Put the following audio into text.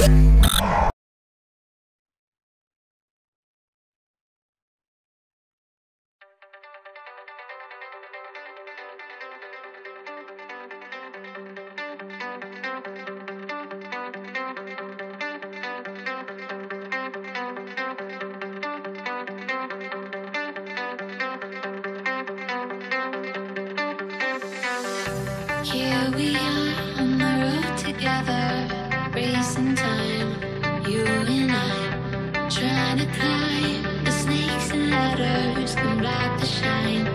Here we are. Gonna climb the snakes and ladders come back to shine.